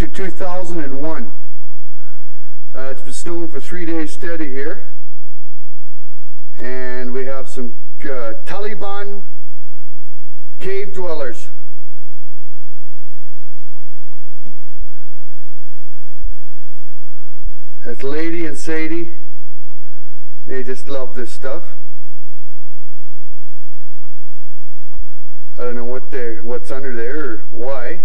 into 2001. Uh, it's been snowing for three days steady here. And we have some uh, Taliban cave dwellers. That's Lady and Sadie. They just love this stuff. I don't know what they what's under there or why.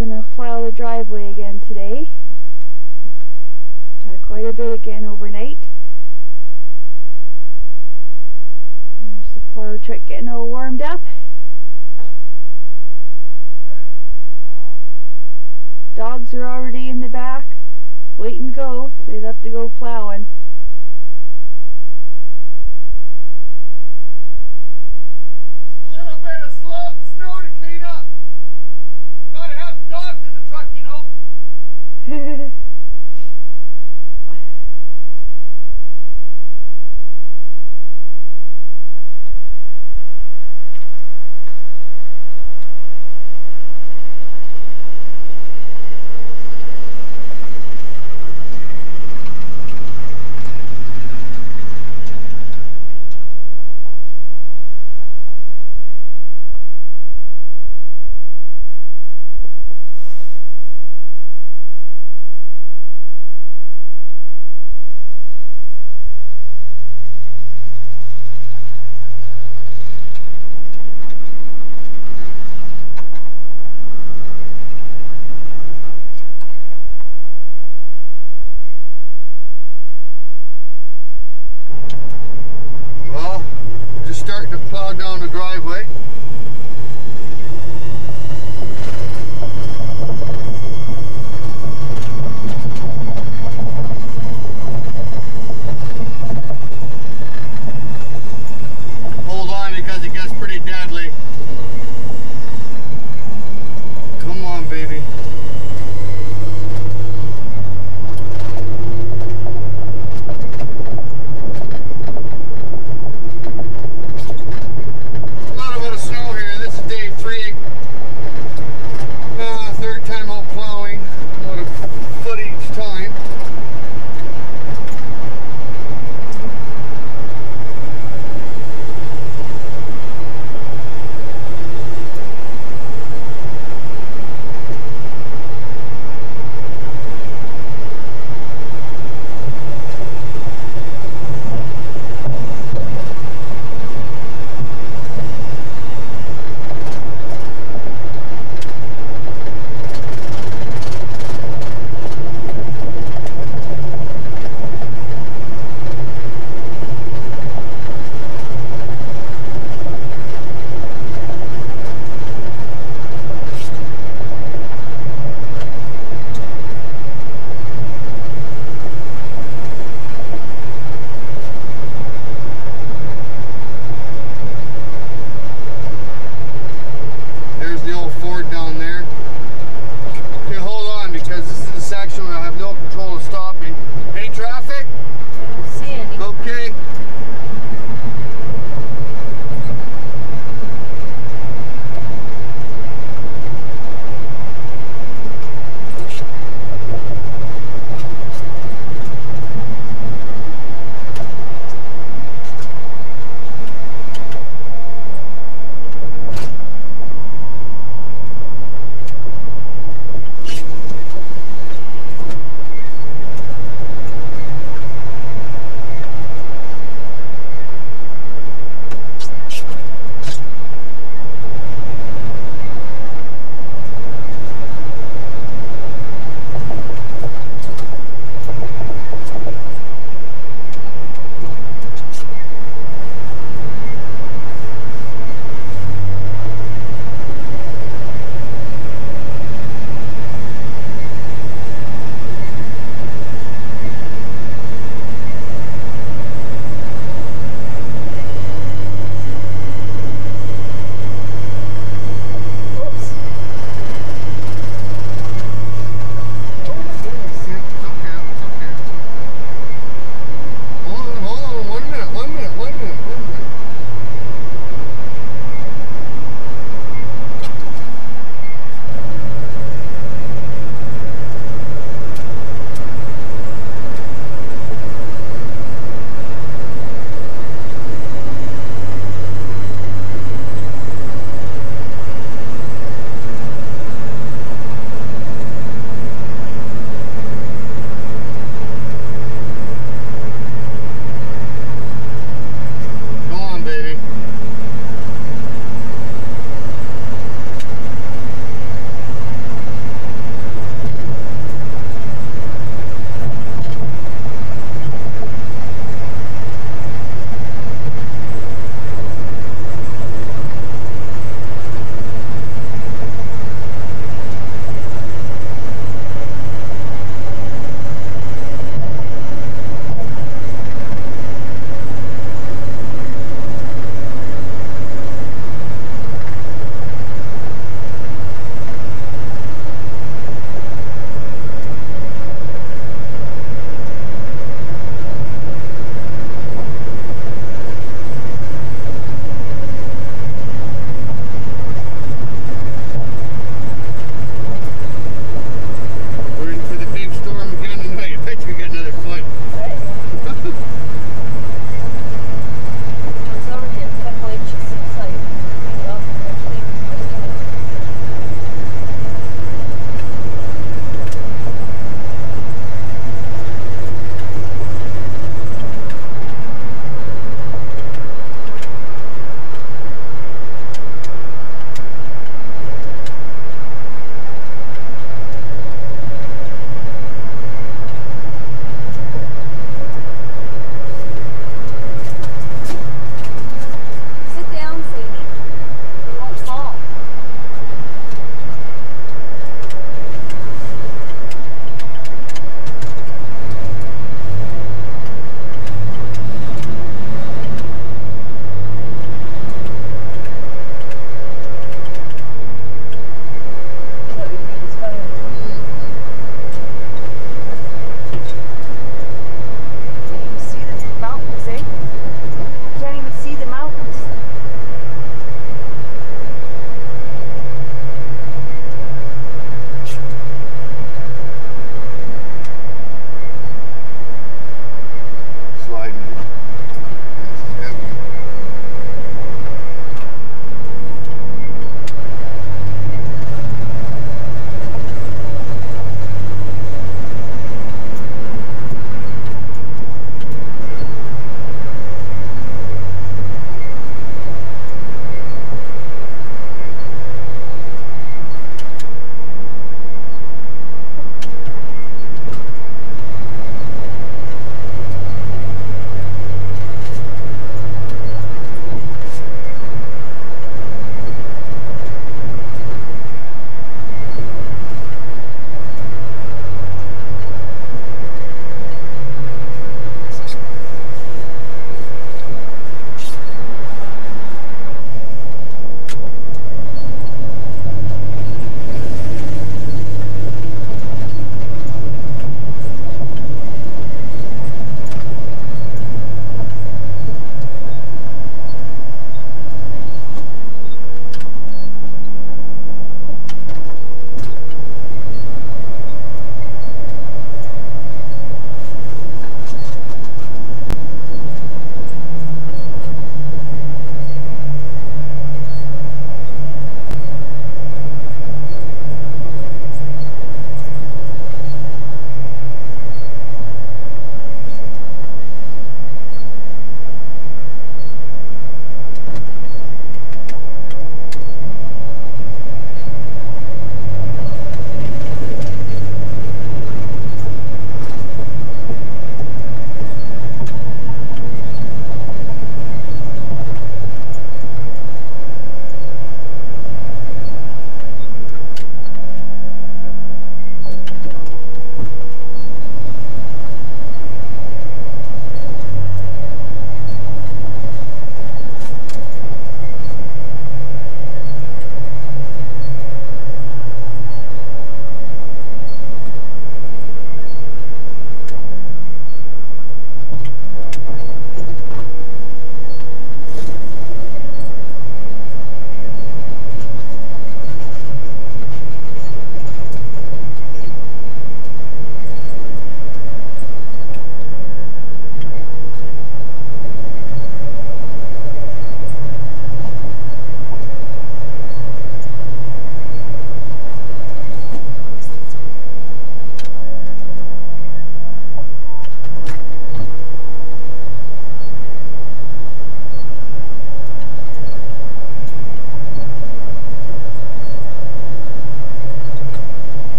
Gonna plow the driveway again today. Had quite a bit again overnight. There's the plow truck getting all warmed up. Dogs are already in the back, waiting to go. They love to go plowing. A little bit of snow to clean up. Dogs in the truck, you know.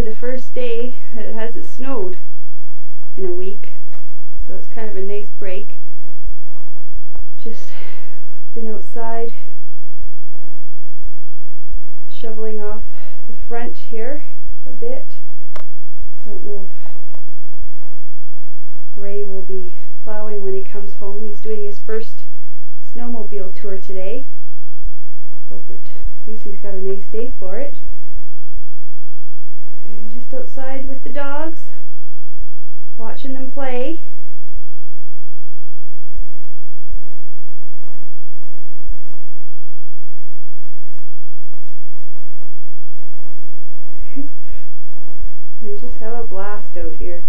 Actually the first day that it hasn't snowed in a week, so it's kind of a nice break. Just been outside shoveling off the front here a bit. Don't know if Ray will be plowing when he comes home. He's doing his first snowmobile tour today. Hope it, at least he's got a nice day for it. Just outside with the dogs, watching them play. they just have a blast out here.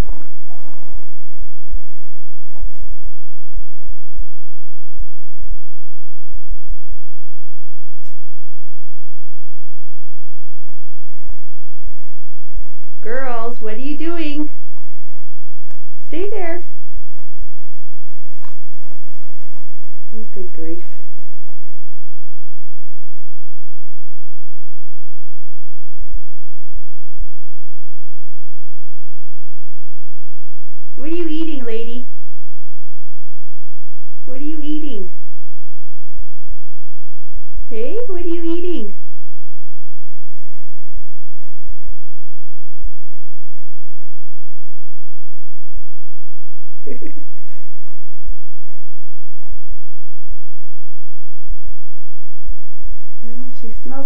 Girls, what are you doing? Stay there. Oh, good grief.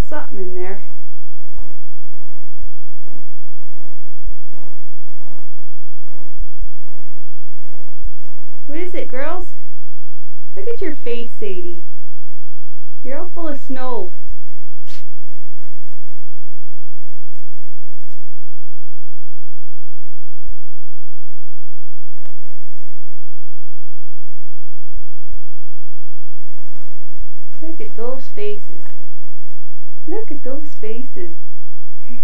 Something in there. What is it, girls? Look at your face, Sadie. You're all full of snow. Look at those faces. Look at those faces. You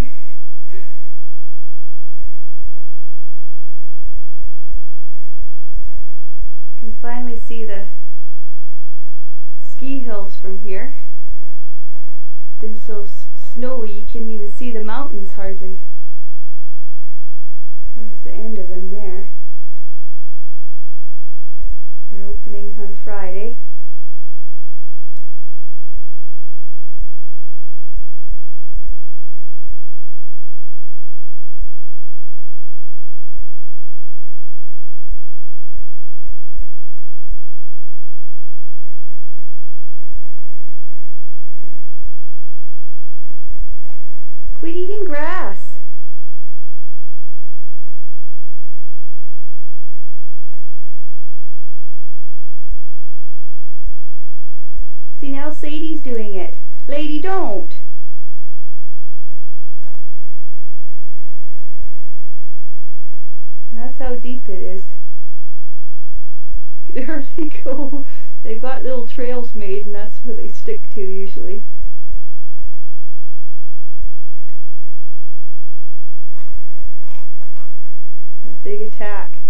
can finally see the ski hills from here. It's been so snowy you can't even see the mountains hardly. There's the end of them there. They're opening on Friday. Quit eating grass. See now Sadie's doing it. Lady, don't. That's how deep it is. There they go. They've got little trails made and that's where they stick to usually. Big attack.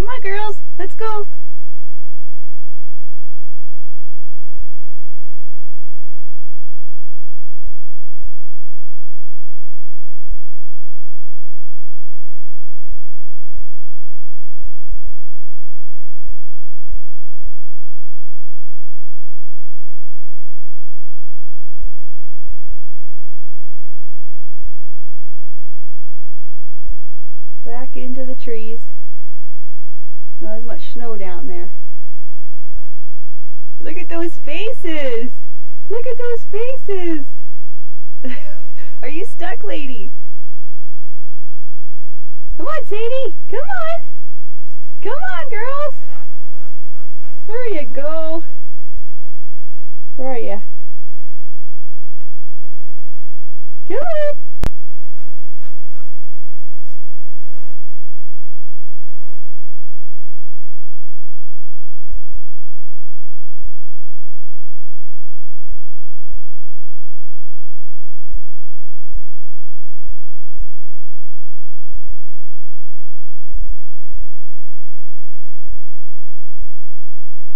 Come on, girls, let's go. Back into the trees. Not as much snow down there. Look at those faces! Look at those faces! Are you stuck, lady? Come on, Sadie. Come on. Come on, girls. There you go. Where are you? Come on.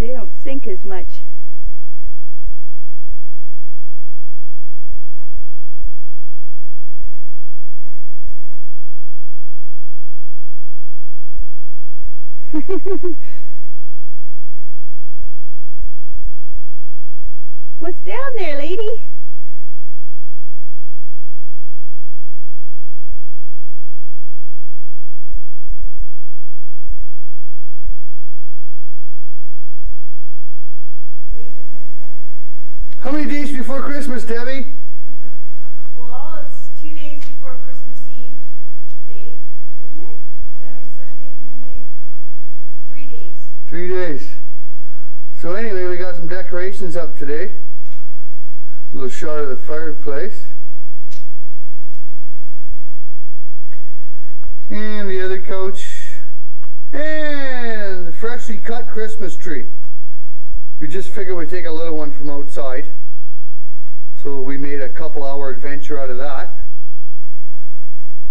They don't sink as much. What's down there, lady? How many days before Christmas, Debbie? Well, it's two days before Christmas Eve day, isn't it? Saturday, Sunday, Monday. Three days. Three days. So anyway, we got some decorations up today. A little shot of the fireplace. And the other couch. And the freshly cut Christmas tree. We just figured we'd take a little one from outside. So we made a couple hour adventure out of that.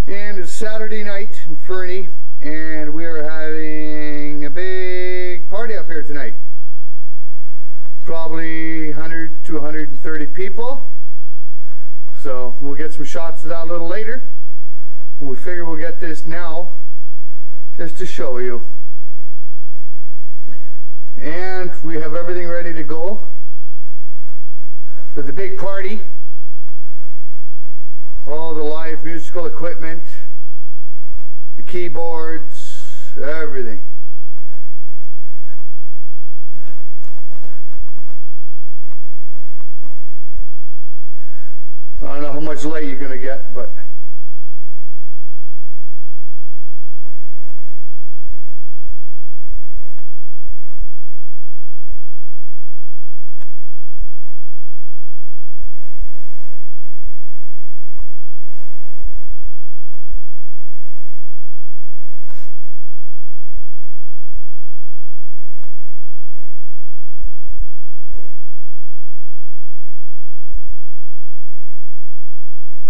And it's Saturday night in Fernie, and we are having a big party up here tonight. Probably 100 to 130 people. So we'll get some shots of that a little later. We figure we'll get this now just to show you. And we have everything ready to go for the big party. All the live musical equipment, the keyboards, everything. I don't know how much light you're gonna get, but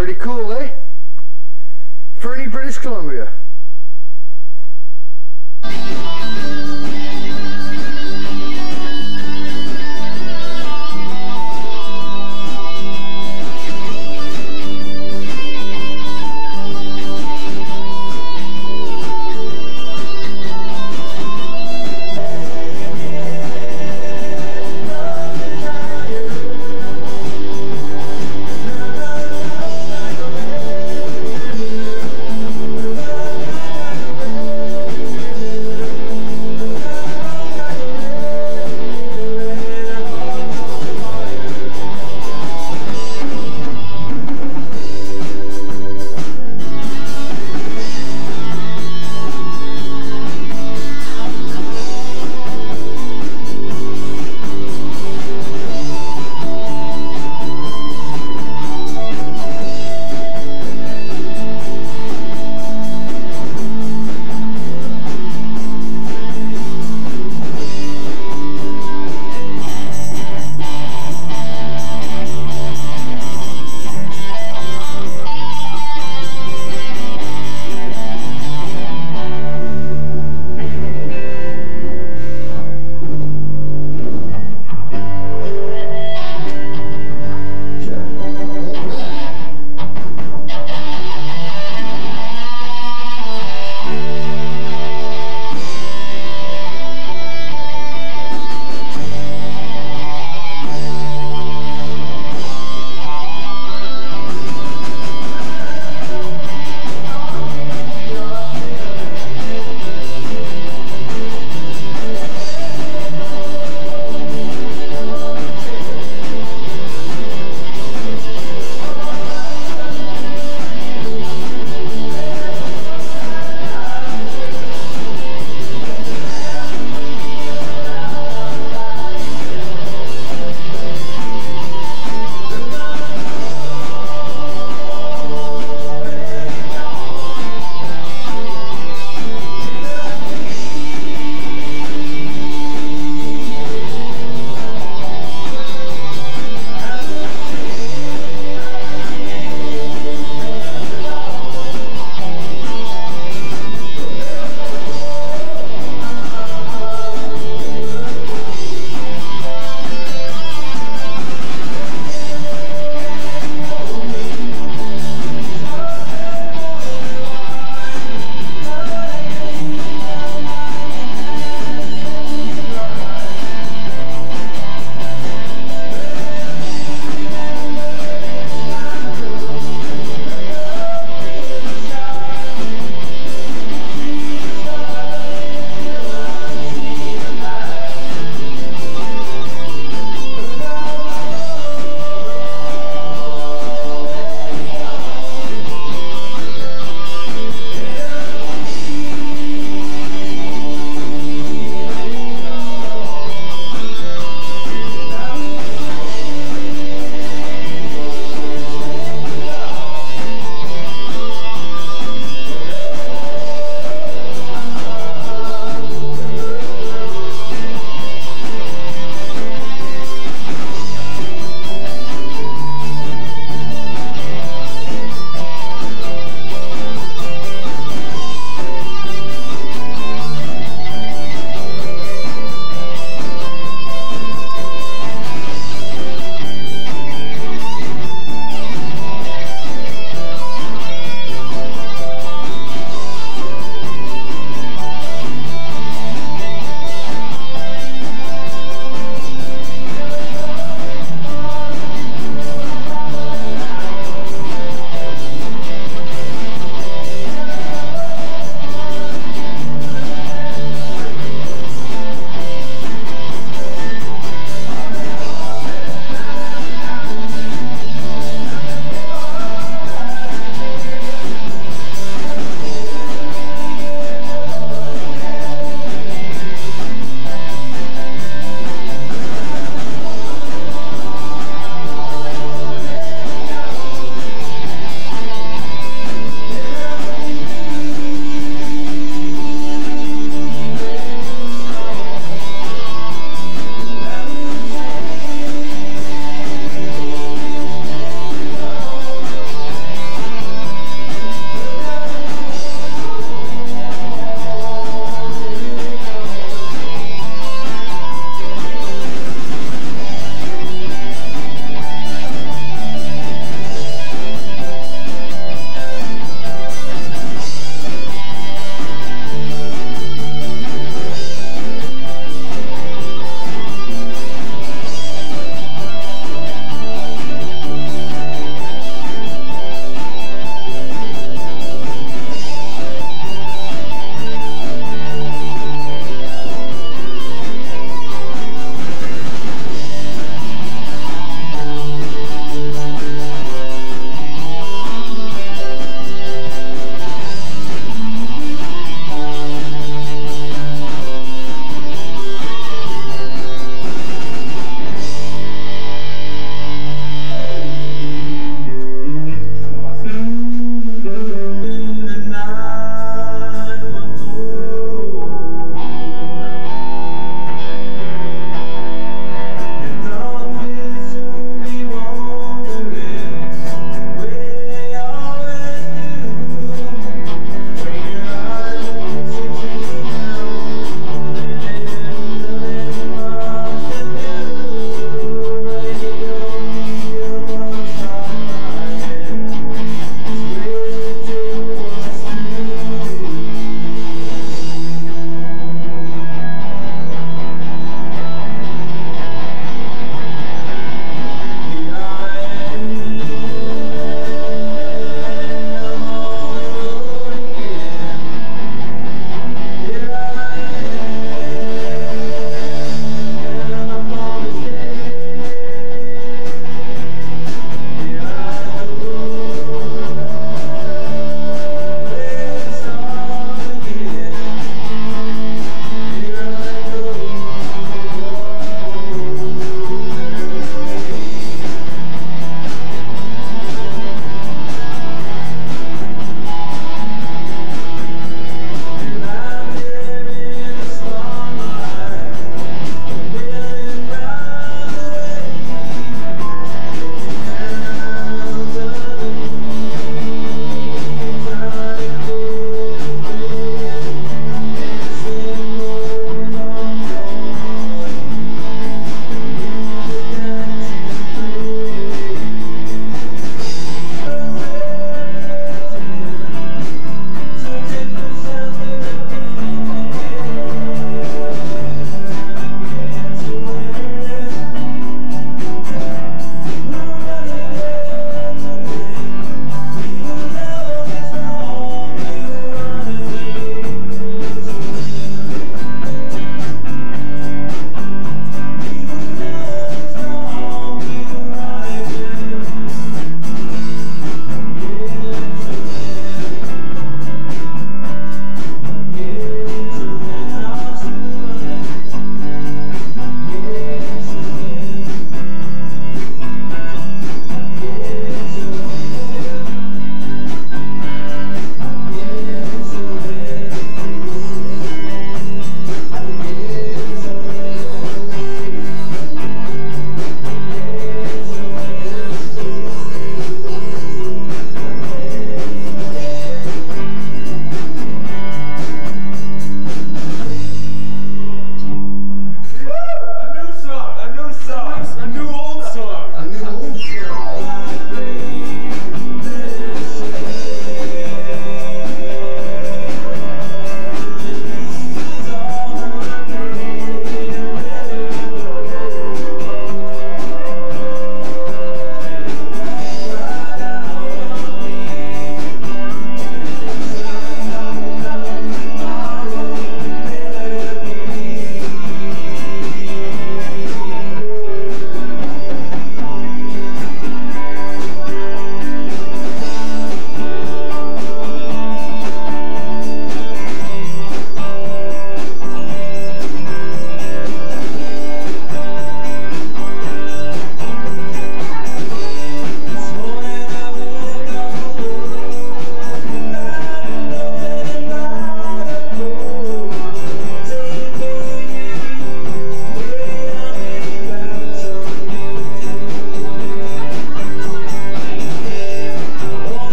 pretty cool, eh? Fernie, British Columbia.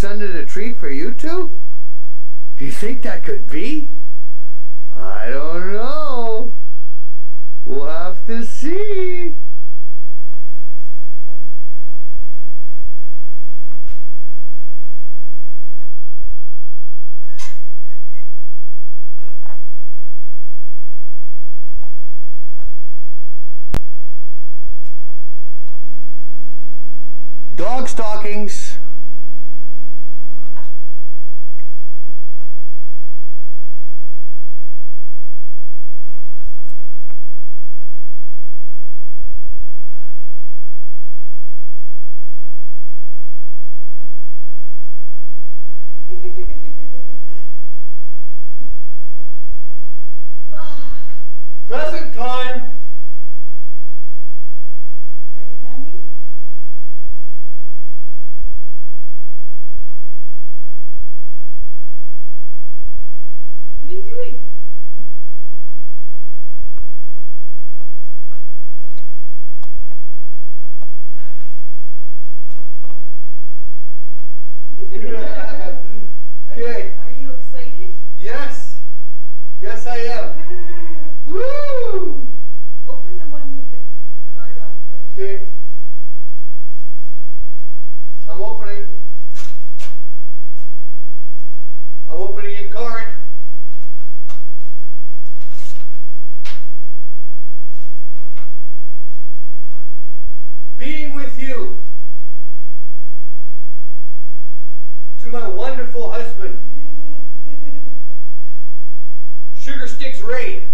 that's under the tree for you two? Do you think that could be? I don't know. We'll have to see. great.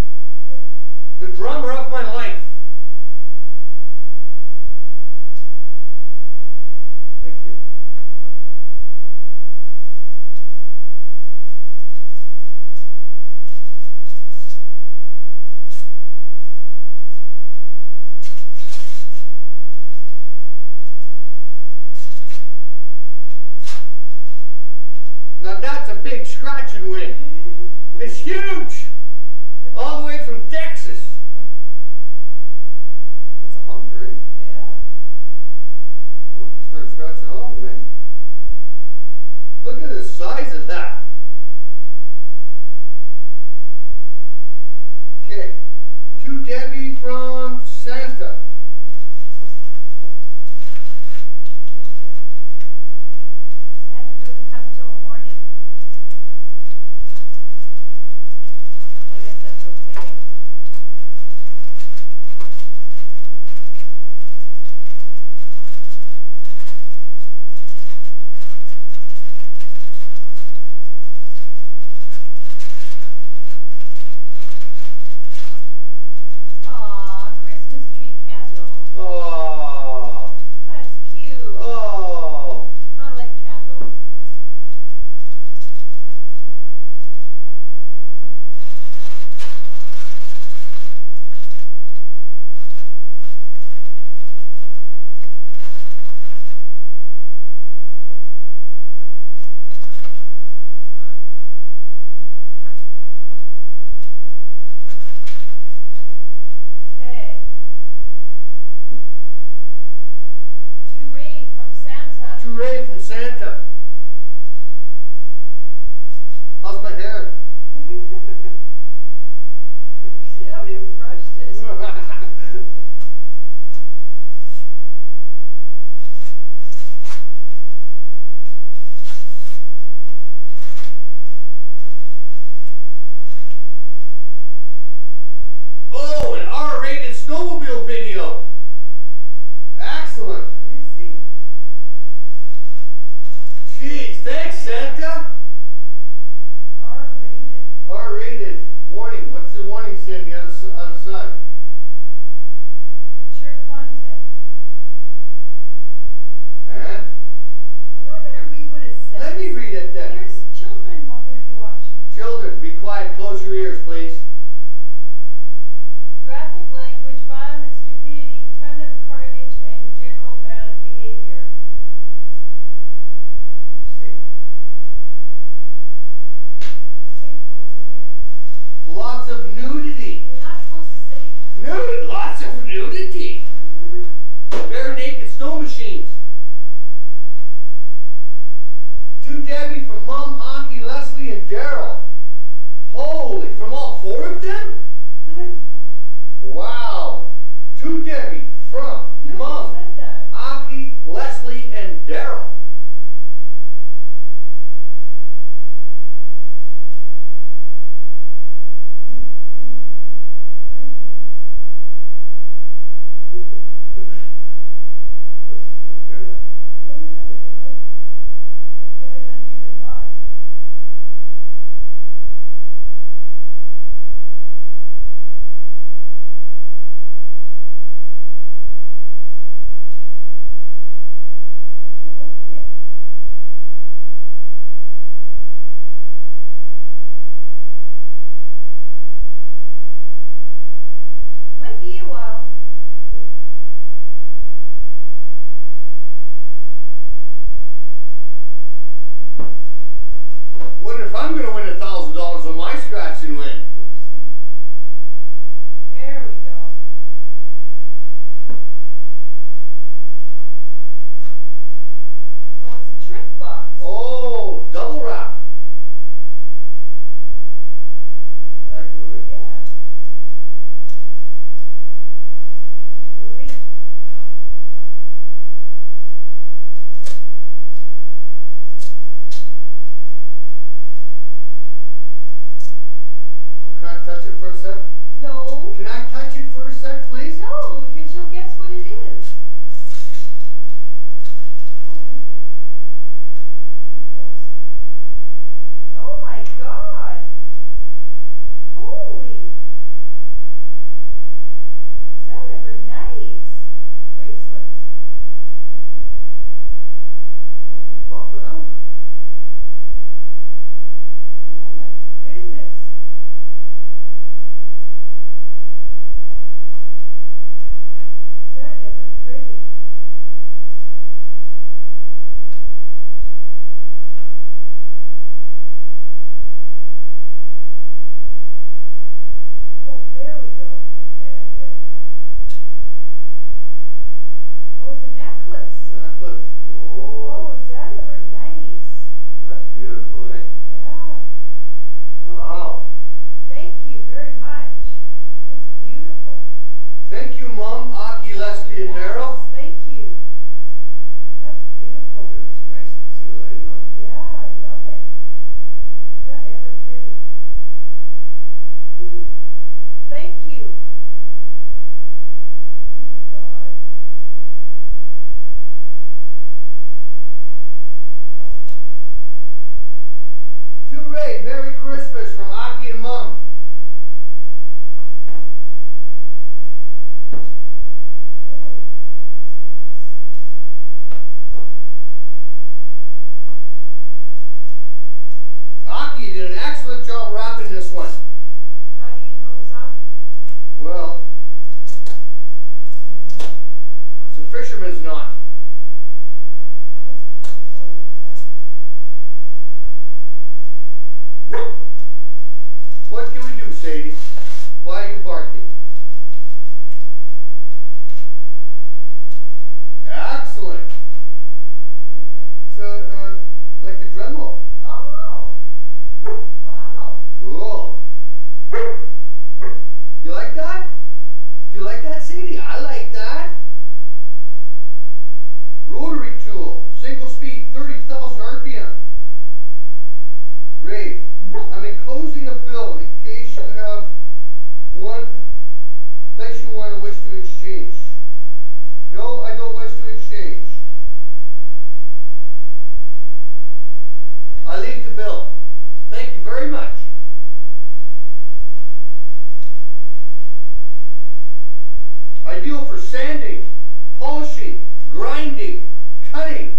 grinding, cutting,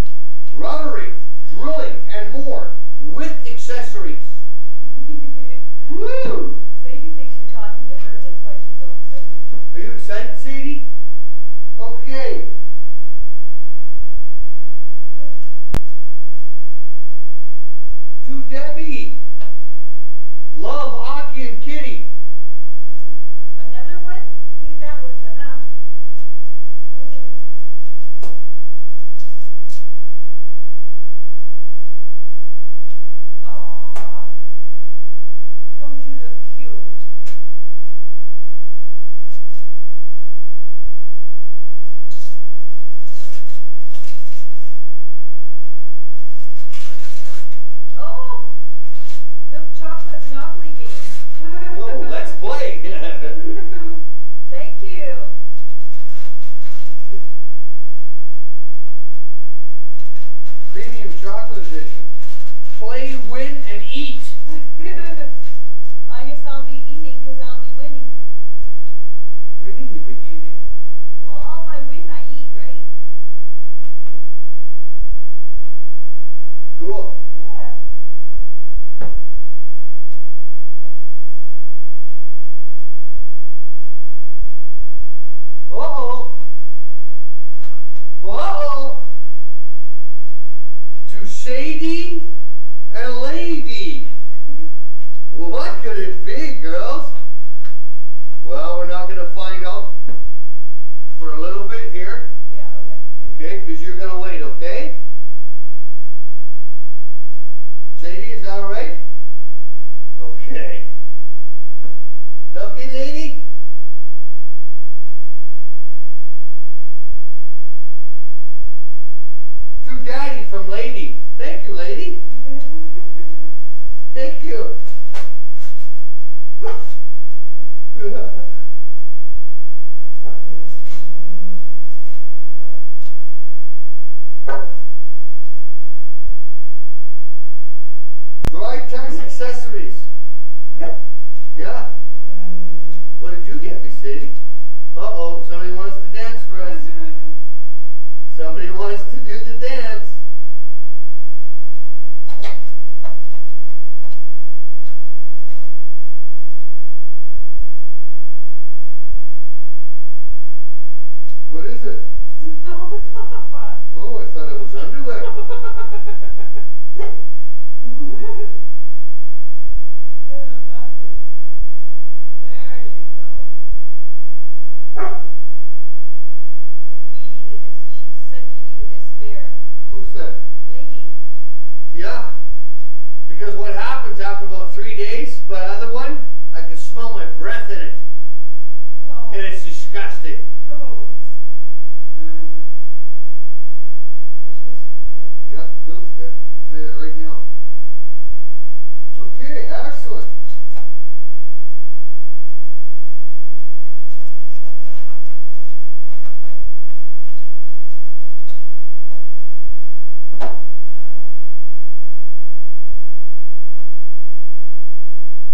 rubbering, drilling, and more with accessories. Woo! Sadie thinks you're talking to her. That's why she's all excited. Are you excited, Sadie? Okay. To Debbie. Love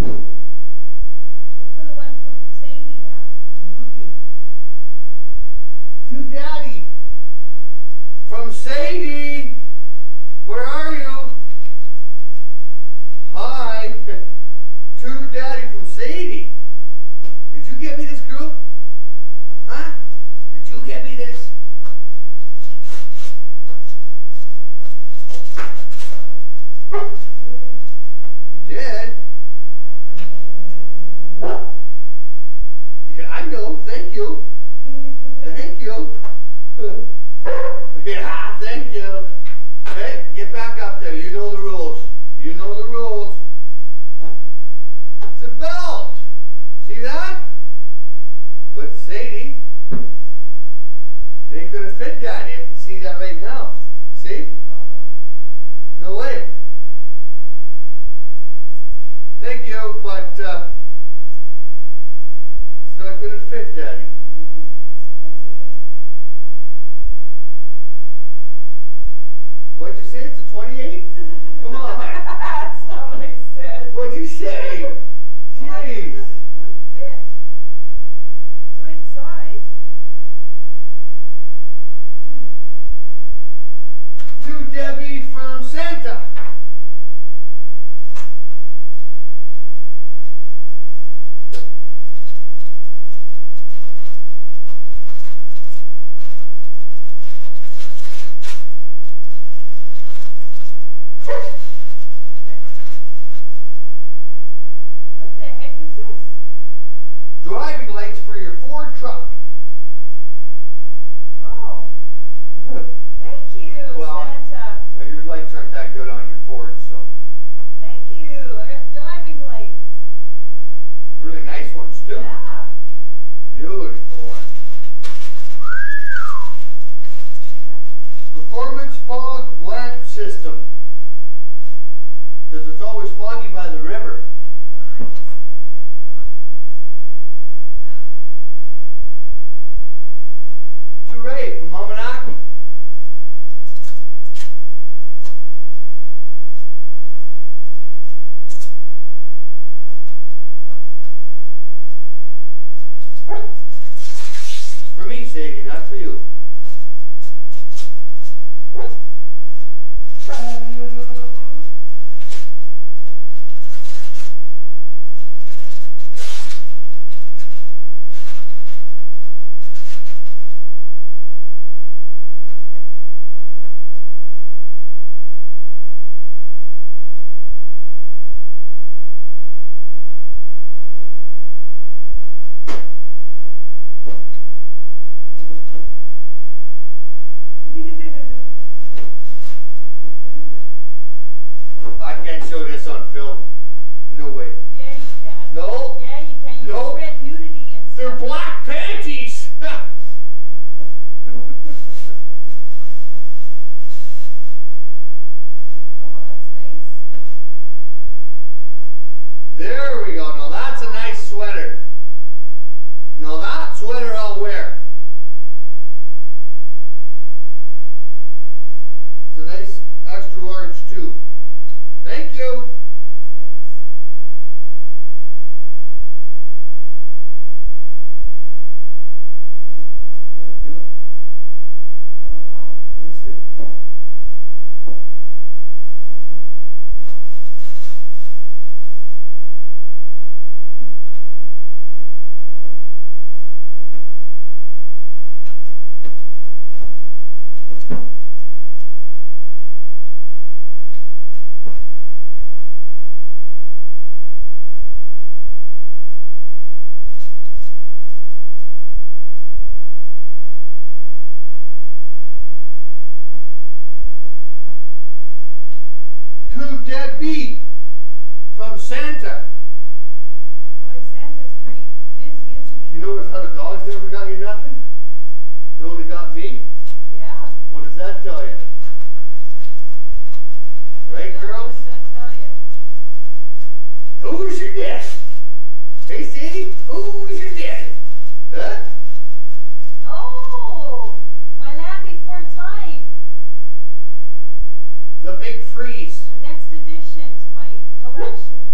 For the one from Sadie now. I'm looking. To Daddy. From Sadie. Where are you? Hi. to Daddy from Sadie. Did you get me this girl? Thank you. Thank you. yeah, thank you. Hey, get back up there. You know the rules. You know the rules. It's a belt. See that? But Sadie, it ain't gonna fit down here. I can see that right now. See? daddy. What'd you say? It's a 28? Come on. That's not what I said. What'd you say? Jeez. Santa. Boy, Santa's pretty busy, isn't he? You notice how the dogs never got you nothing? They only got me? Yeah. What does that tell you? Right, girls? What does that tell you? Who's your daddy? Hey, Sandy, who's your daddy? Huh? Oh, my land before time. The Big Freeze. The next addition to my collection.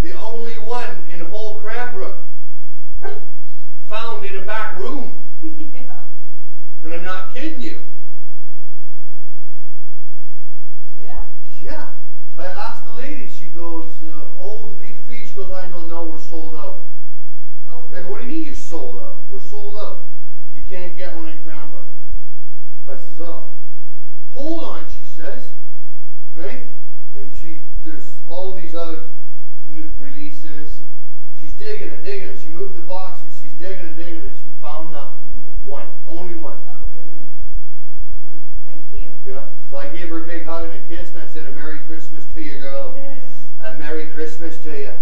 The only one in whole Cranbrook. Found in a back room. yeah. And I'm not kidding you. Yeah. Yeah. I asked the lady, she goes, uh, oh, the Big Freeze. She goes, I know, no, we're sold out. Oh, I really? go, what do you mean you're sold out? We're sold out. You can't get one in Cranbrook. I says, oh. Hold on, she says. Right? And she, there's all these other releases. And she's digging and digging and she moved the boxes. She's digging and digging and she found that one. Only one. Oh, really? Hmm, thank you. Yeah. So I gave her a big hug and a kiss and I said, a Merry Christmas to you, girl. A Merry Christmas to you.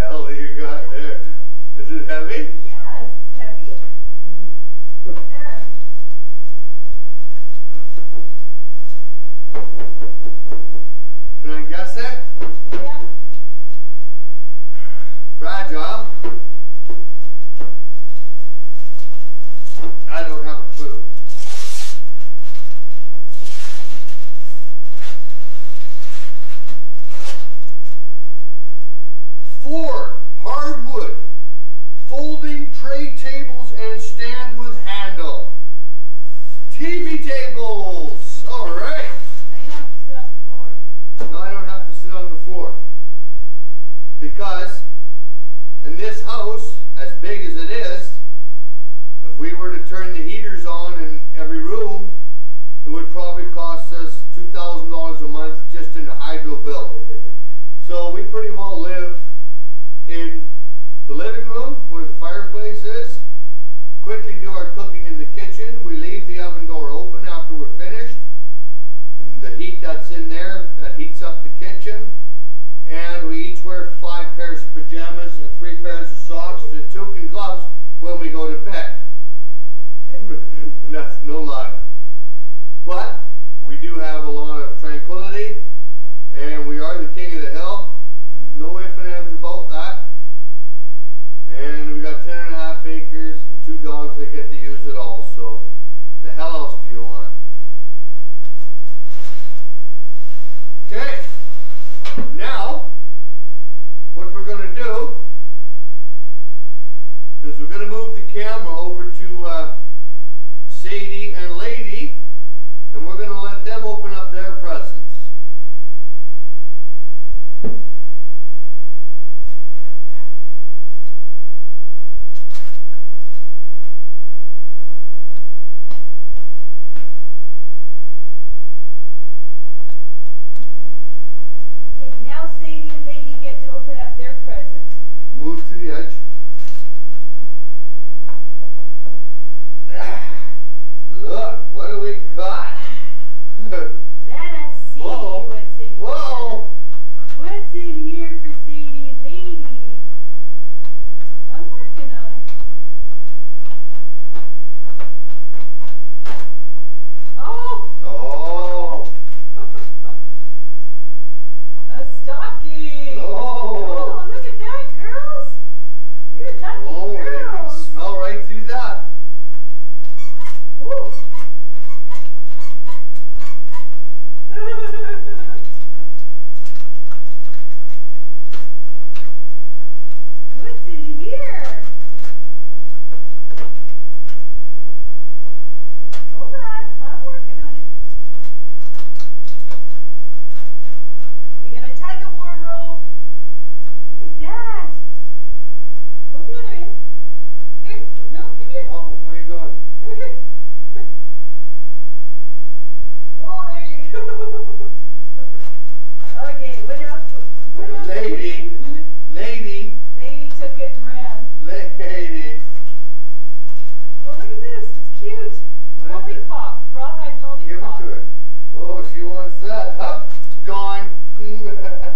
hell do you got there? Is it heavy? Yes, it's heavy. there. Can I guess it? Yeah. Fragile. I don't have tray tables and stand with handle. TV tables. All right. No, I don't have to sit on the floor. Because in this house, as big as it is, if we were to turn the heaters on in every room, it would probably cost us $2,000 a month just in the hydro bill. So we pretty well live living room where the fireplace is. Quickly do our cooking in the kitchen. We leave the oven door open after we're finished. And the heat that's in there, that heats up the kitchen. And we each wear five pairs of pajamas and three pairs of socks to two camera. She wants that. Hup, gone.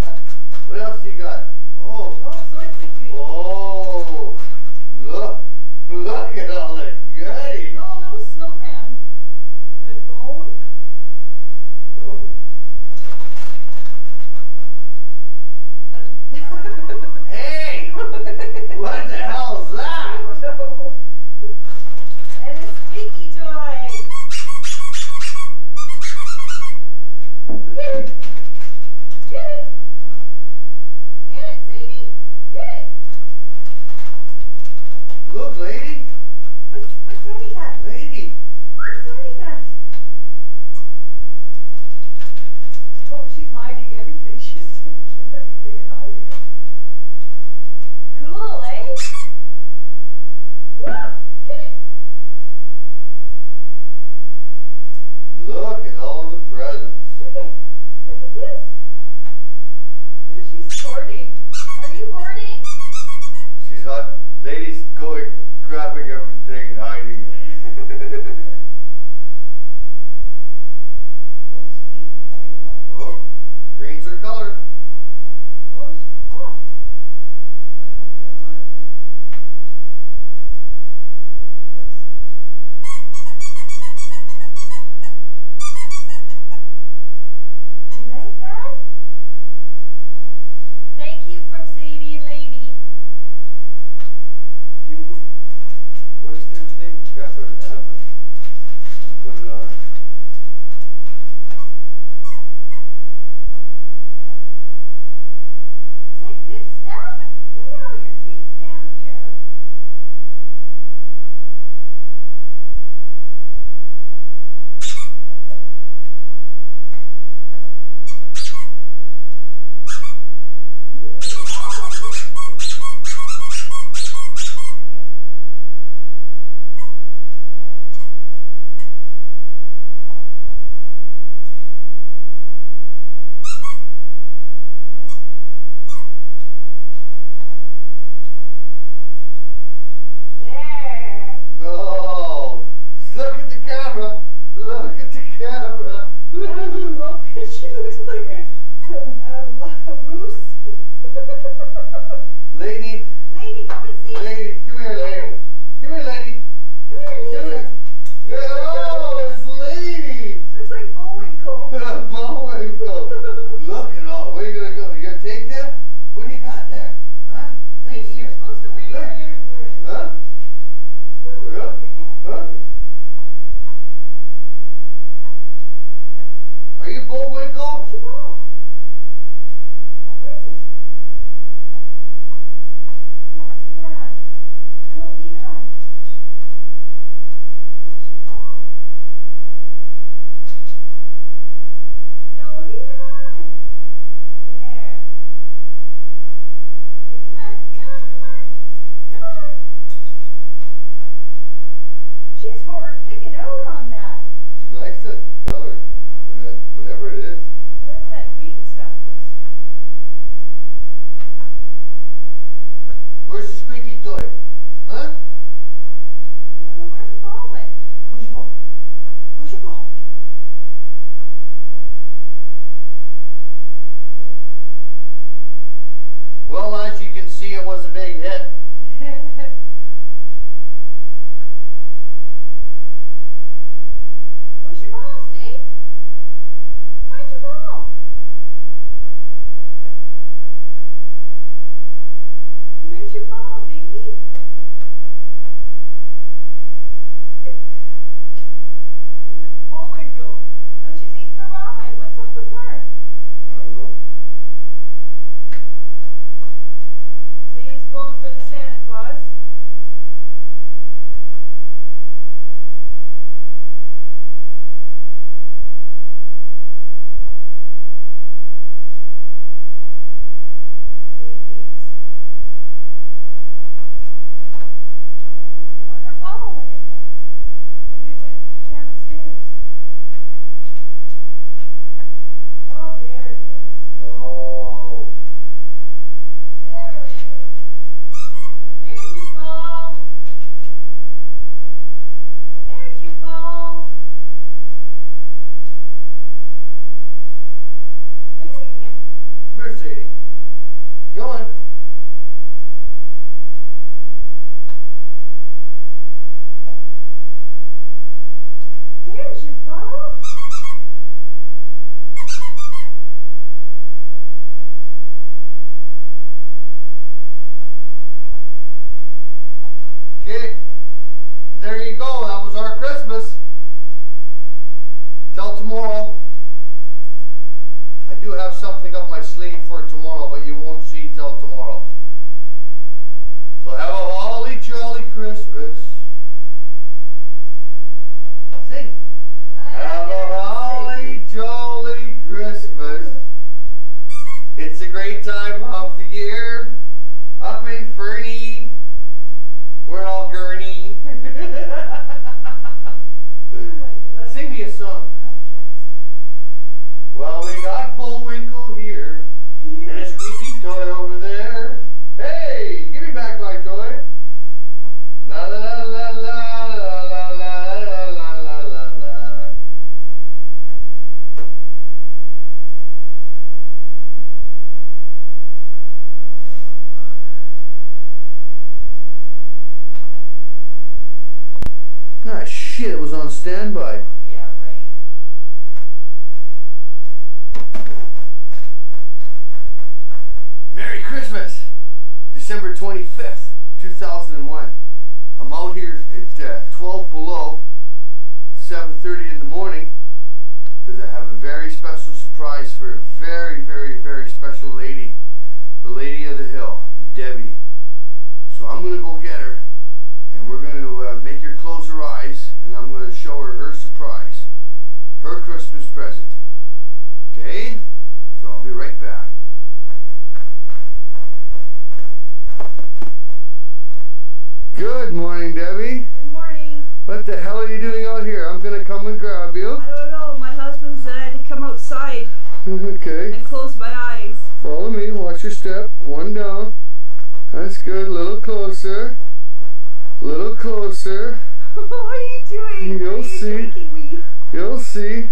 see. You'll see.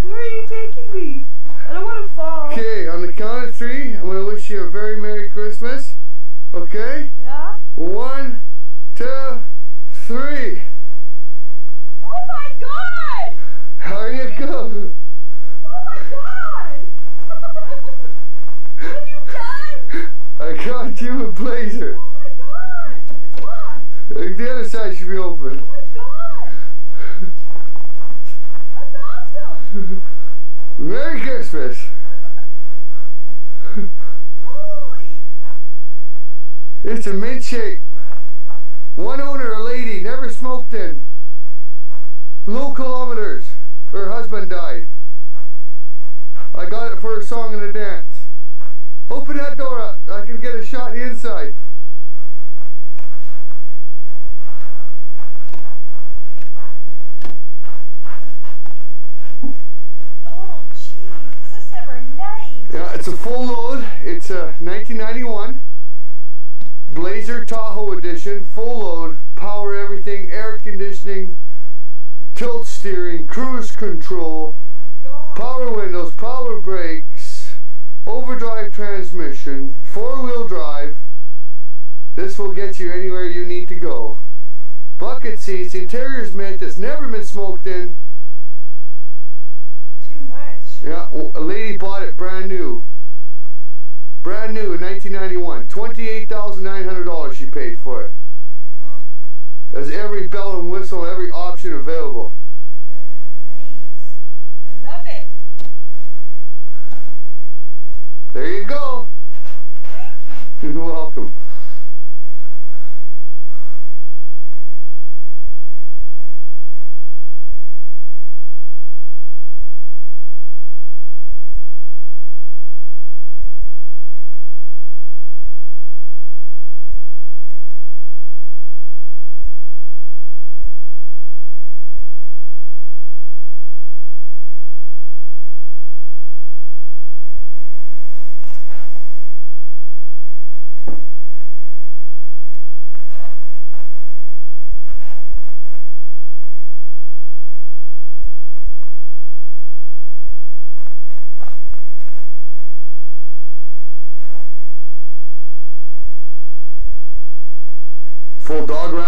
It's in mint shape. One owner, a lady, never smoked in. Low kilometers. Her husband died. I got it for a song and a dance. Open that door up. I can get a shot inside. Oh, geez. This is nice. Yeah, it's a full load. It's uh, a 1991. Blazer Tahoe Edition, full load, power everything, air conditioning, tilt steering, cruise control, oh power windows, power brakes, overdrive transmission, four-wheel drive. This will get you anywhere you need to go. Bucket seats, interior's mint, it's never been smoked in. Too much. Yeah, a lady bought it brand new. Brand new, 1991. $28,900 she paid for it. There's every bell and whistle, every option available. Nice. I love it. There you go. Thank you. You're welcome.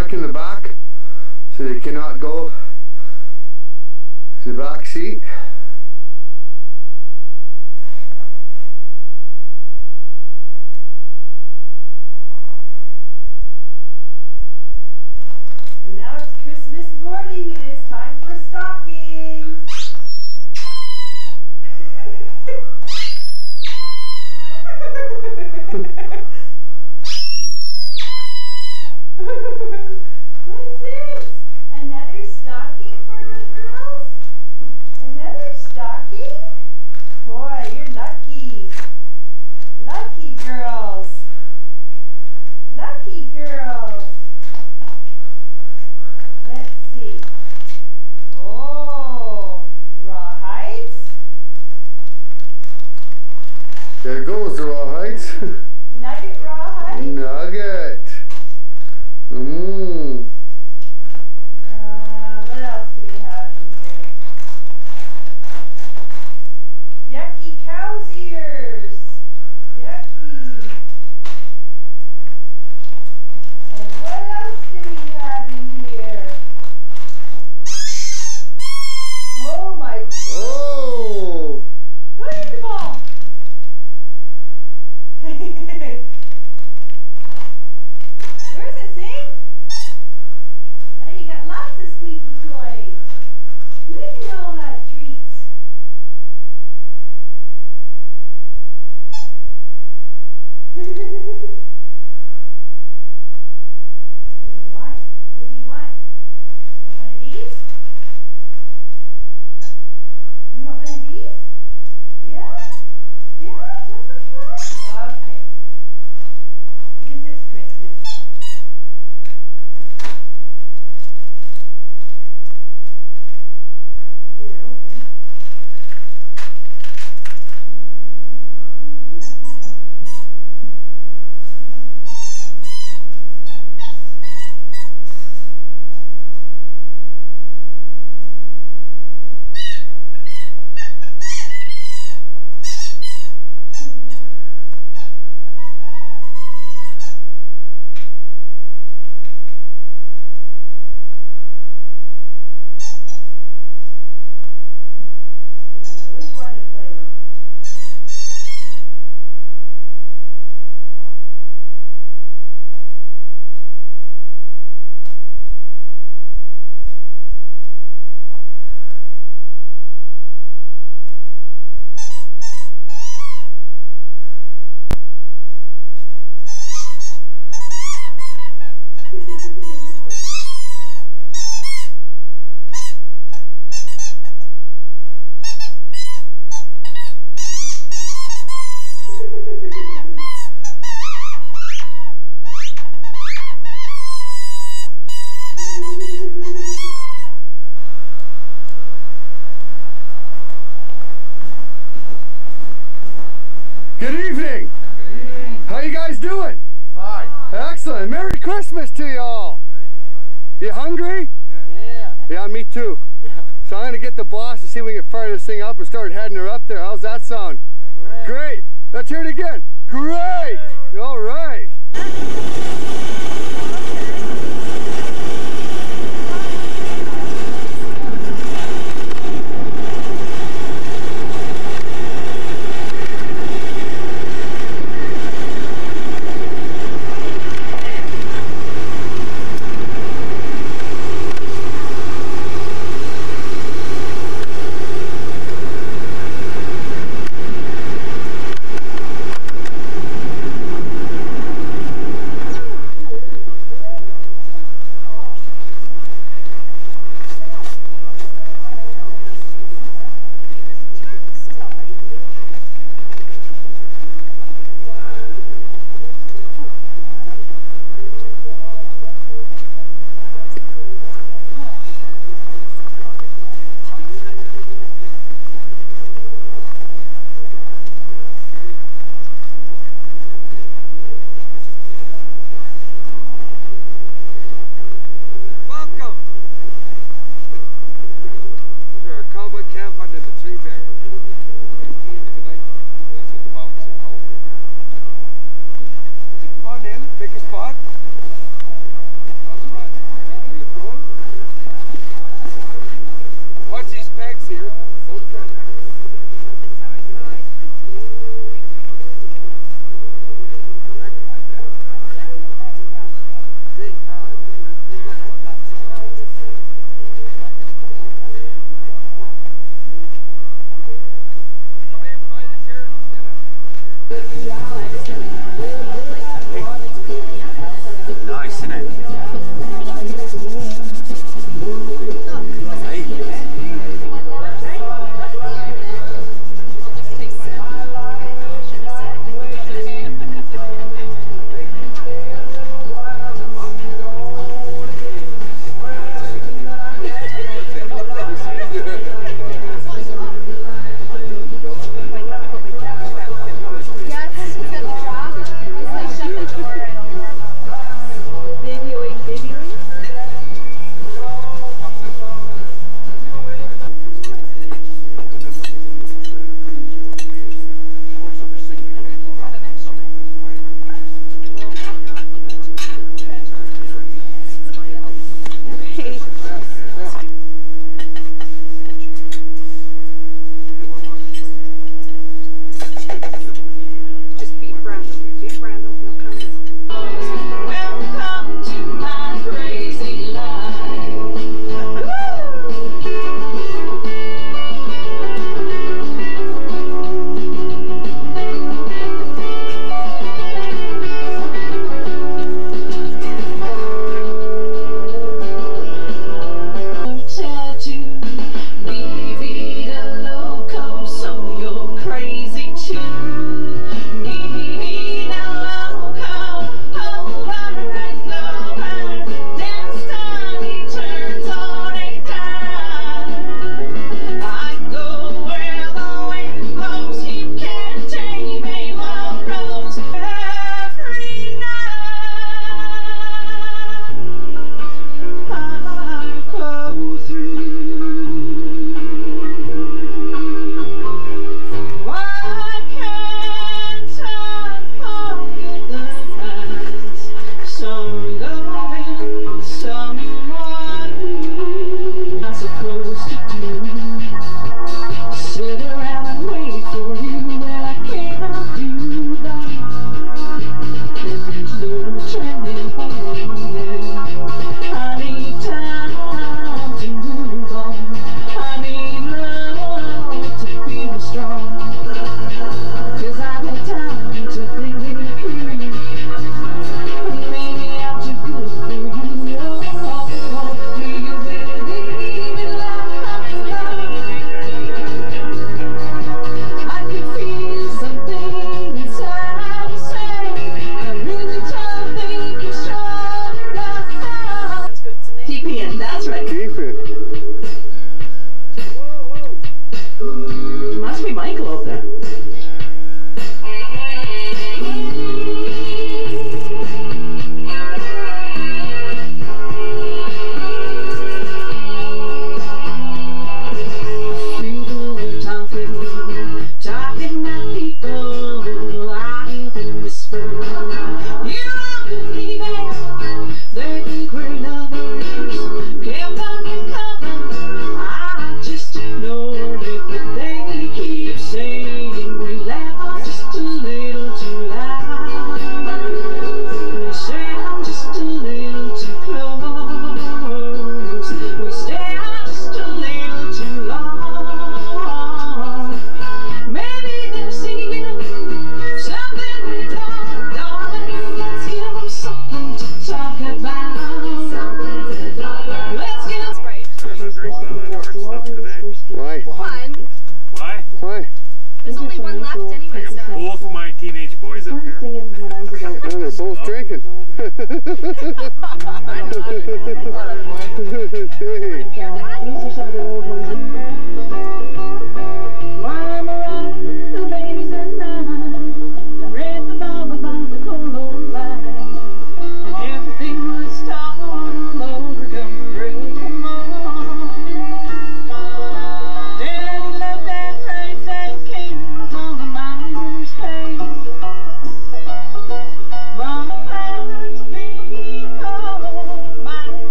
back in the back so they cannot go in the back seat. Stocking for the girls? Another stocking? Boy, you're lucky. Lucky girls. Lucky girls. Let's see. Oh, rawhides, There goes the rawhides. nugget rawhide. Doing? Fine. Excellent. Merry Christmas to y'all. You hungry? Yeah. Yeah, me too. So I'm gonna get the boss to see if we can fire this thing up and start heading her up there. How's that sound? Great. Let's hear it again. Great. All right. camp under the tree, berries. Come on in, pick a spot.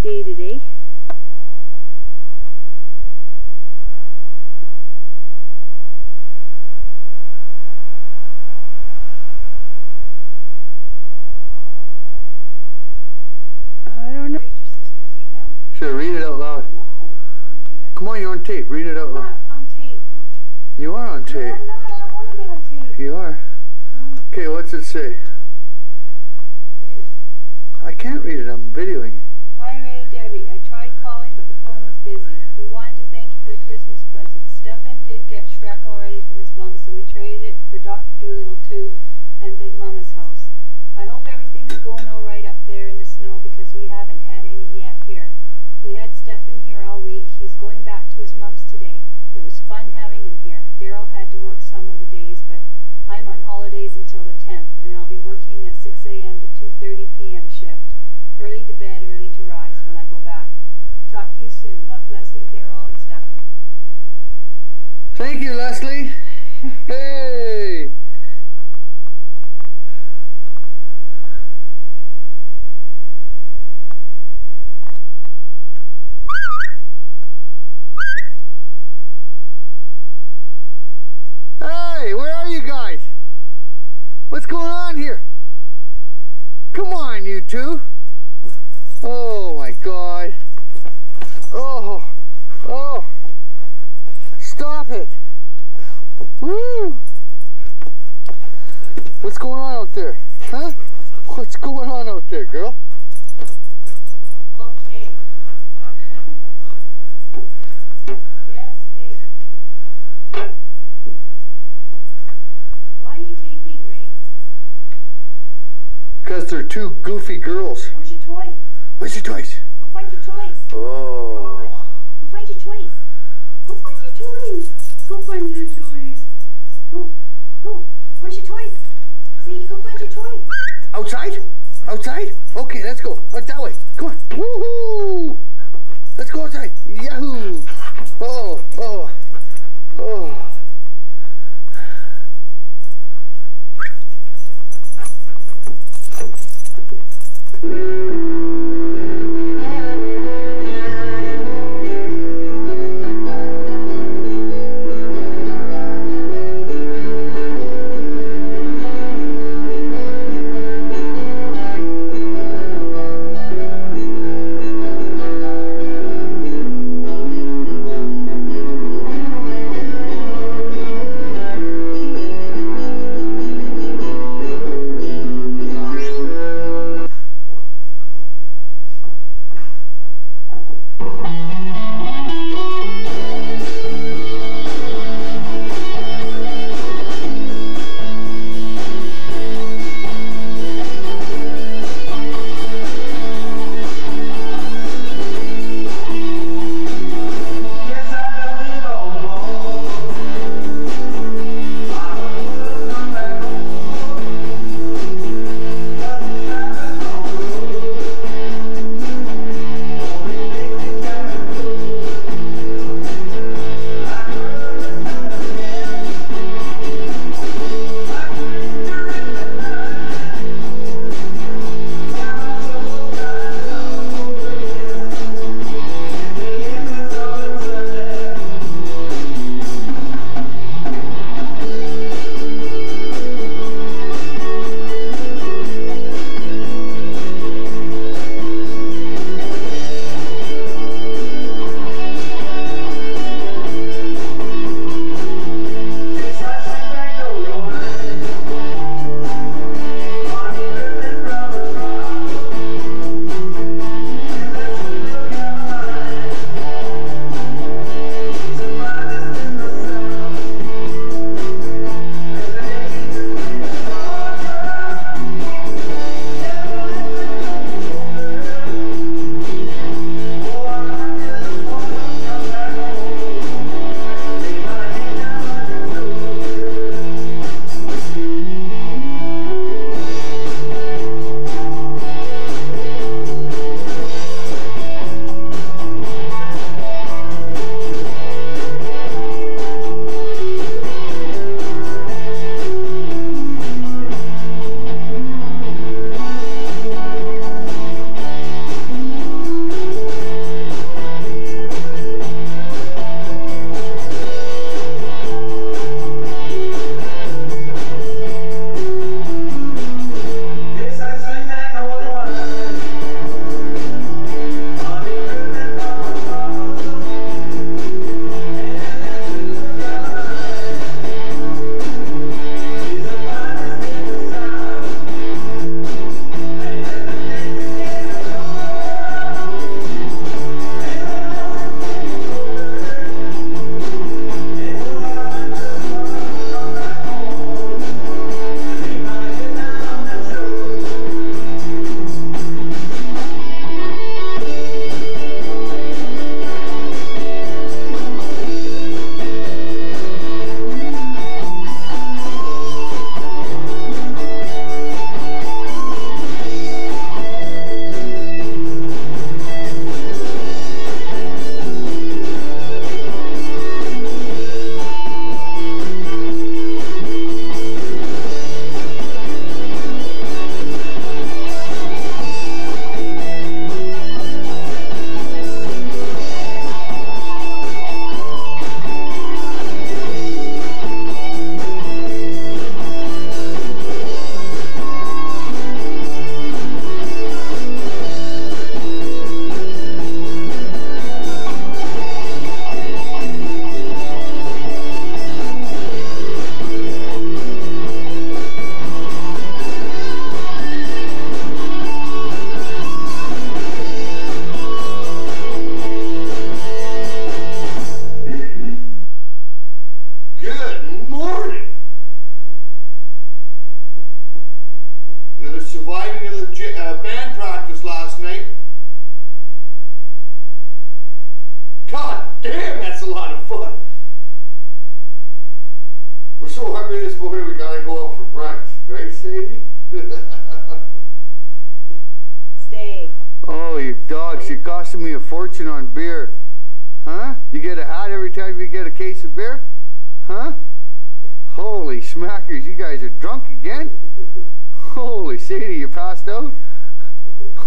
Day today. I don't know. Read your sister's email? Sure, read it out loud. No, it. Come on, you're on tape. Read it out loud. on tape. You are on No, tape. I'm not. I don't want to be on tape. You are. No, Okay, what's it say? read it. I can't read it. I'm videoing. Hi Ray, Debbie. I tried calling, but the phone was busy. We wanted to thank you for the Christmas present. Stefan Shrek already from his mom, so we traded it for Dr. Dolittle too, and Big Momma's house. I hope everything's going all right up there in the snow because we haven't had any yet here. We had Stefan here all week. He's going back to his mom's today. It was fun having him here. Daryl had to work some of the days, but I'm on holidays until the 10th, and I'll be working a 6 a.m. to 2:30 p.m. shift. Early to bed, early to rise when I go back. Talk to you soon. Love Leslie, Daryl, and Stefan. Thank you, Leslie. hey. Hey, where are you guys? What's going on here? Come on, you two. Oh my god. Oh. Oh. Stop it. Woo. What's going on out there? Huh? What's going on out there, girl? Okay. yes, Dave. Why are you taping, Ray? Because they're two goofy girls. Where's your toy? Where's your toys? Go find your toys. Oh. Go find your toys. Go find your toys. Go find your toys. Go. Go. Where's your toys? Sadie, go find your toy. Outside? Outside? Okay, let's go. Out that way. Come on. Woohoo! Let's go outside. Yahoo! Oh, oh, oh. so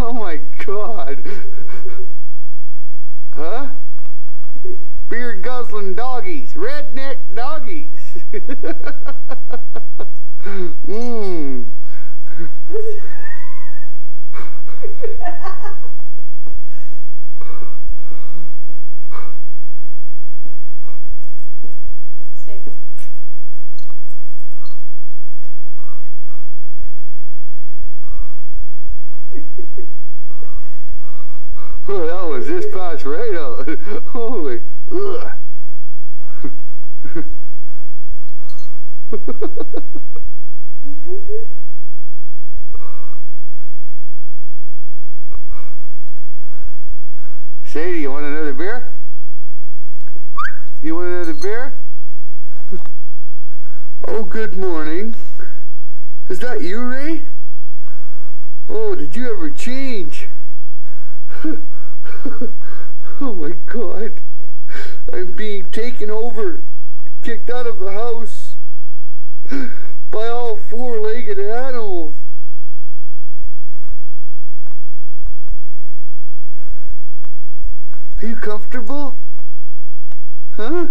Oh my god. Huh? Beer guzzling doggies, redneck doggies. Mmm. Stay. Oh, that was this right out. Holy. Ugh. Sadie, you want another beer? You want another beer? Oh, good morning. Is that you, Ray? Oh, did you ever change? oh my god. I'm being taken over, kicked out of the house by all four legged animals. Are you comfortable? Huh?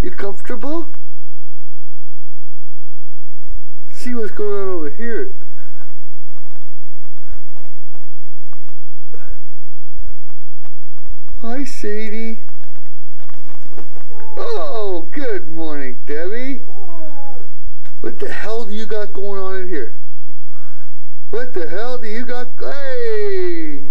You comfortable? See what's going on over here. Hi, Sadie. Oh, good morning, Debbie. What the hell do you got going on in here? What the hell do you got? Hey!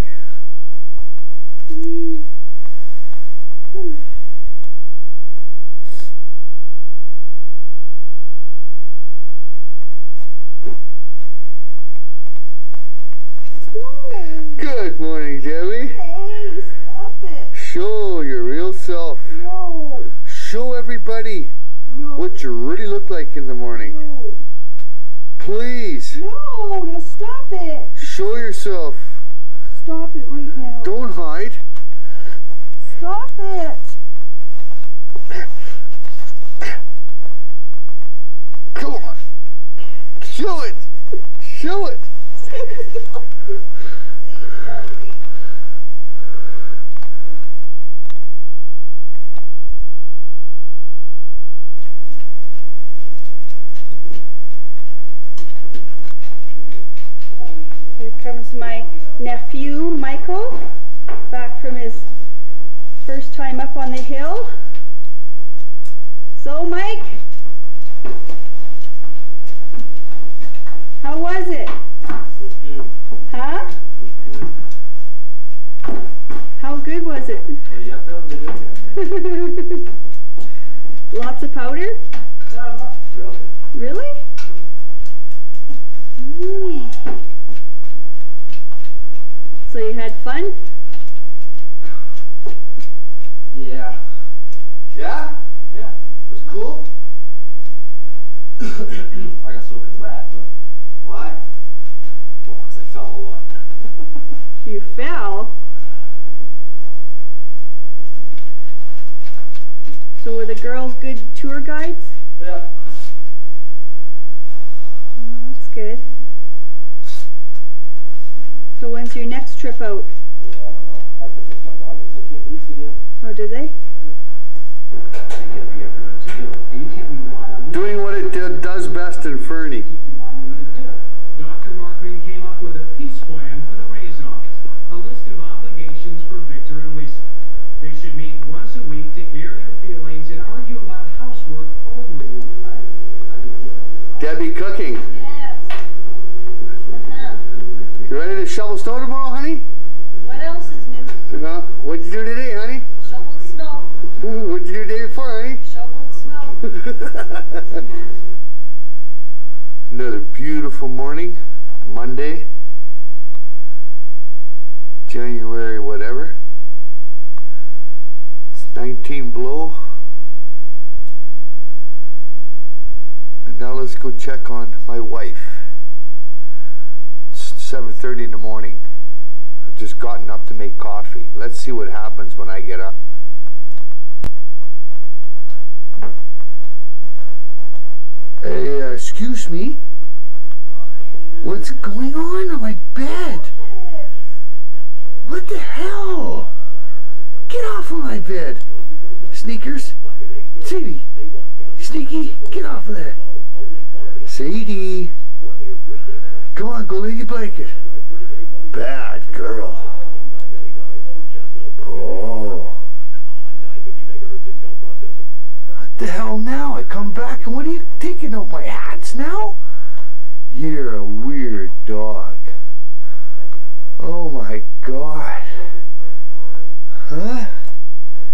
Good morning, Debbie. Hey, stop it. Show your real self. No, Show everybody no, what you really look like in the morning. no. Please, No, now stop it. show yourself. Stop it right now. Don't hide. Stop it. Come on. Show it. Show it. comes my nephew, Michael, back from his first time up on the hill. So, Mike, how was it? Huh? How good was it? Well, you have to have the video camera. Lots of powder? No, not really. Really? Mm. So you had fun? Yeah. Yeah? Yeah. It was cool? I got soaking wet, but Why? well, 'cause I fell a lot. You fell. So were the girls good tour guides? Yeah. Oh, that's good. So when's your next trip out? Well, I don't know. I have to fix my vitamins. I came loose again. Oh, did they? Doing what it did, does best in Fernie. Dr. Markman came up with a peace plan for the Raisons, a list of obligations for Victor and Lisa. They should meet once a week to air their feelings and argue about housework only. Debbie cooking. You ready to shovel snow tomorrow, honey? What else is new? No. What'd you do today, honey? Shovel snow. What'd you do the day before, honey? Shovel snow. Another beautiful morning, Monday, January whatever. It's 19 below. And now let's go check on my wife. It's 7.30 in the morning. I've just gotten up to make coffee. Let's see what happens when I get up. Hey, uh, excuse me? What's going on in my bed? What the hell? Get off of my bed. Sneakers? Sadie. Sneaky, get off of there. Sadie. Come on, go your blanket. Bad girl. Oh. What the hell now? I come back and what are you taking out my hats now? You're a weird dog. Oh my god. Huh?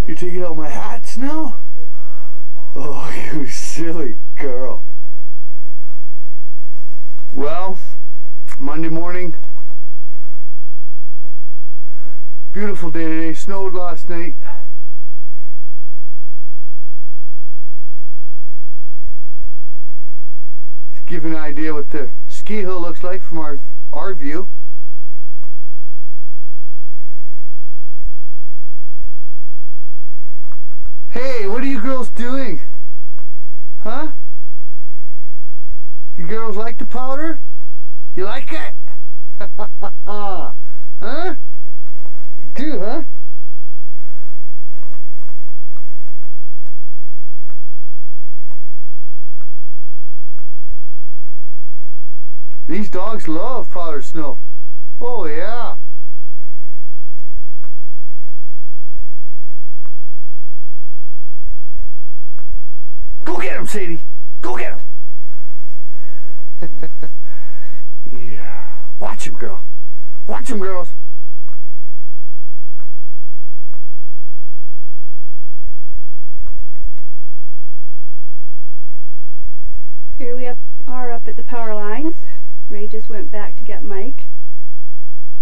You're taking out my hats now? Oh, you silly girl. Well, Monday morning. Beautiful day today. Snowed last night. Just give an idea what the ski hill looks like from our our view. Hey, what are you girls doing? Huh? You girls like the powder? You like it? huh? You do, huh? These dogs love powder snow. Oh yeah. Go get him, Sadie. Go get him. yeah. Watch him, girl. Watch him, girls. Here we are up at the power lines. Ray just went back to get Mike.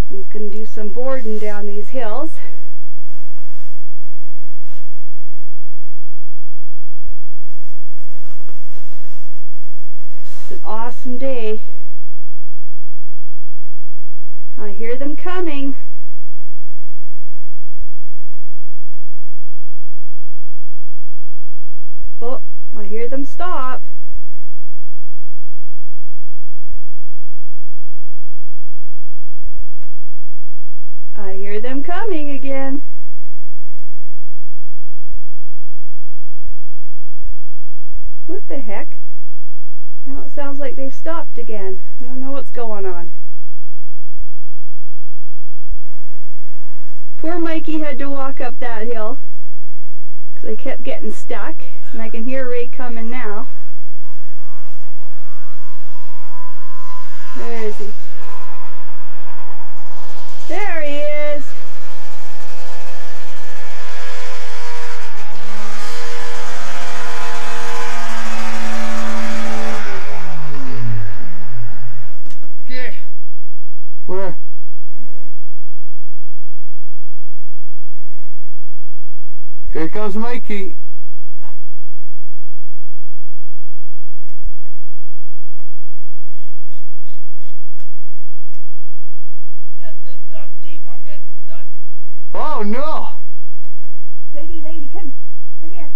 He's going to do some boarding down these hills. It's an awesome day. I hear them coming. Oh, I hear them stop. I hear them coming again. What the heck? Now it sounds like they've stopped again. I don't know what's going on. Poor Mikey had to walk up that hill because I kept getting stuck and I can hear Ray coming now. Where is he? There he is. Okay. Where? Comes Mikey. Oh no! Sadie, lady, come, come here.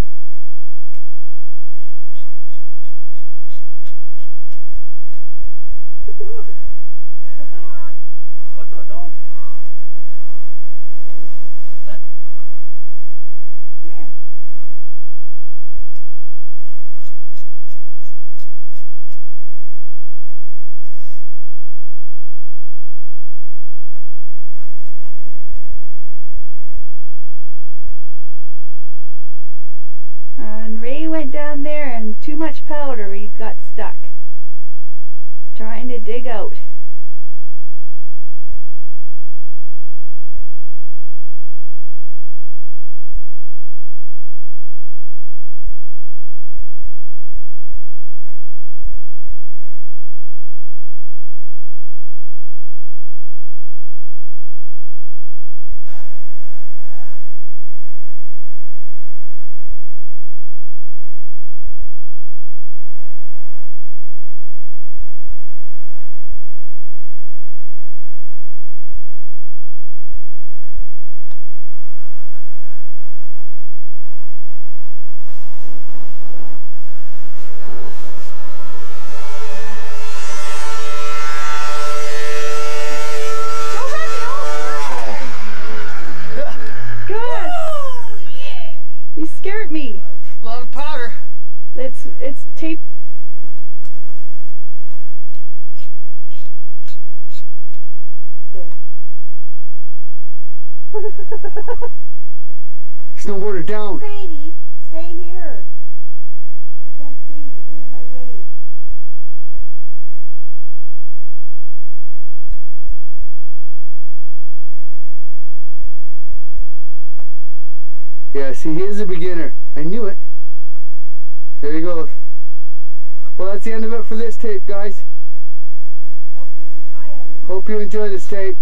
What's up, dog? Come here. And Ray went down there and too much powder he got stuck. He's trying to dig out. It's tape. Stay. Snowboarder down. Sadie, stay here. I can't see. You're in my way. Yeah, see, he is a beginner. I knew it. There he goes. Well, that's the end of it for this tape, guys. Hope you enjoy it. Hope you enjoy this tape.